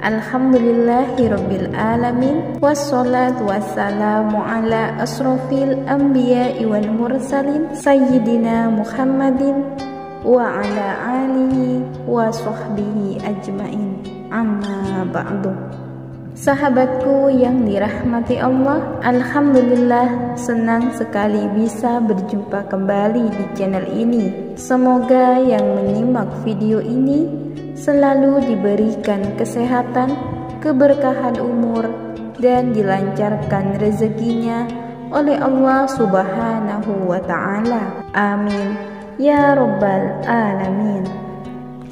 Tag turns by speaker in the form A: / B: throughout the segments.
A: Alhamdulillahirabbil alamin. Wassalatu wassalamu ala asrofil anbiya'i wal mursalin sayyidina Muhammadin wa ala alihi wa sahbihi ajmain. Amma ba'du. Sahabatku yang dirahmati Allah, Alhamdulillah senang sekali bisa berjumpa kembali di channel ini. Semoga yang menyimak video ini selalu diberikan kesehatan, keberkahan umur, dan dilancarkan rezekinya oleh Allah Subhanahu wa Ta'ala. Amin ya Rabbal 'Alamin.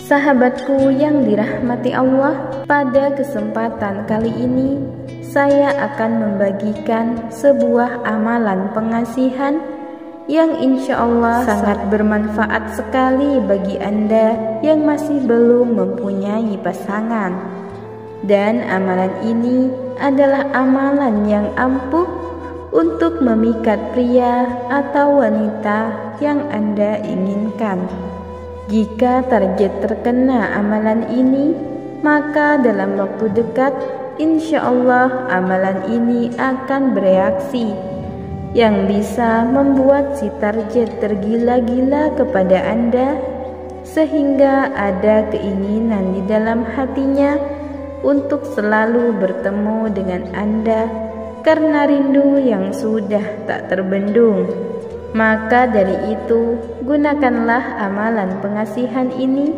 A: Sahabatku yang dirahmati Allah, pada kesempatan kali ini saya akan membagikan sebuah amalan pengasihan yang insya Allah sangat bermanfaat sekali bagi Anda yang masih belum mempunyai pasangan. Dan amalan ini adalah amalan yang ampuh untuk memikat pria atau wanita yang Anda inginkan. Jika target terkena amalan ini, maka dalam waktu dekat, insya Allah amalan ini akan bereaksi yang bisa membuat si target tergila-gila kepada Anda sehingga ada keinginan di dalam hatinya untuk selalu bertemu dengan Anda karena rindu yang sudah tak terbendung. Maka dari itu, gunakanlah amalan pengasihan ini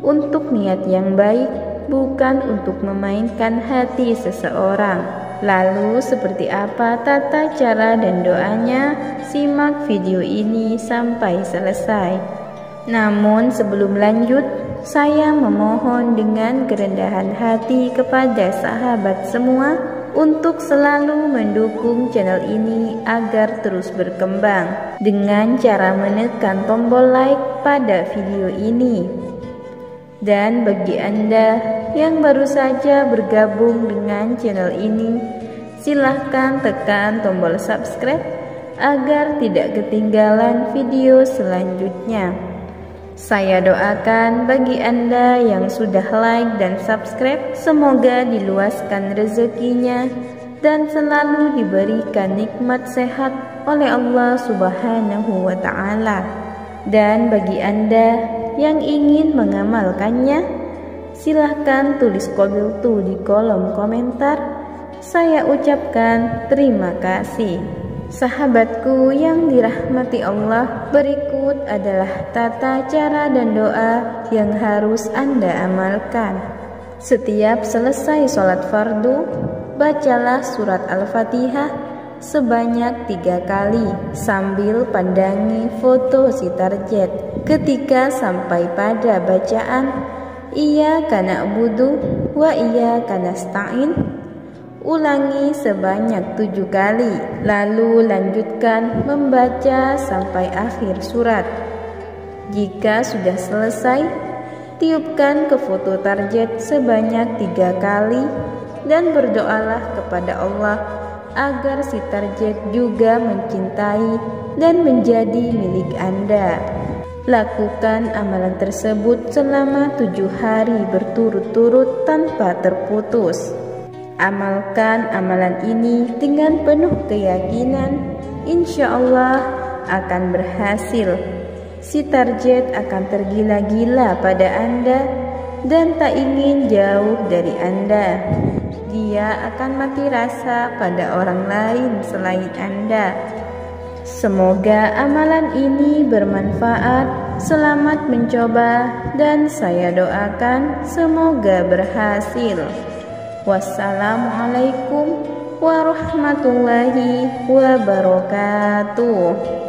A: untuk niat yang baik, bukan untuk memainkan hati seseorang. Lalu, seperti apa tata cara dan doanya? Simak video ini sampai selesai. Namun, sebelum lanjut, saya memohon dengan kerendahan hati kepada sahabat semua untuk selalu mendukung channel ini agar terus berkembang dengan cara menekan tombol like pada video ini. Dan bagi Anda yang baru saja bergabung dengan channel ini, silahkan tekan tombol subscribe agar tidak ketinggalan video selanjutnya. Saya doakan bagi Anda yang sudah like dan subscribe, semoga diluaskan rezekinya dan selalu diberikan nikmat sehat oleh Allah Subhanahu wa Ta'ala. Dan bagi Anda yang ingin mengamalkannya, silahkan tulis kobil tu di kolom komentar. Saya ucapkan terima kasih. Sahabatku yang dirahmati Allah, berikut adalah tata cara dan doa yang harus Anda amalkan. Setiap selesai sholat fardu, bacalah surat Al-Fatihah sebanyak tiga kali sambil pandangi foto si target. Ketika sampai pada bacaan, ia kana budu wa ia kana stain Ulangi sebanyak tujuh kali, lalu lanjutkan membaca sampai akhir surat. Jika sudah selesai, tiupkan ke foto target sebanyak tiga kali dan berdoalah kepada Allah agar si target juga mencintai dan menjadi milik Anda. Lakukan amalan tersebut selama tujuh hari berturut-turut tanpa terputus. Amalkan amalan ini dengan penuh keyakinan, insya Allah akan berhasil. Si target akan tergila-gila pada Anda dan tak ingin jauh dari Anda. Dia akan mati rasa pada orang lain selain Anda. Semoga amalan ini bermanfaat. Selamat mencoba, dan saya doakan semoga berhasil. Wassalamualaikum warahmatullahi wabarakatuh.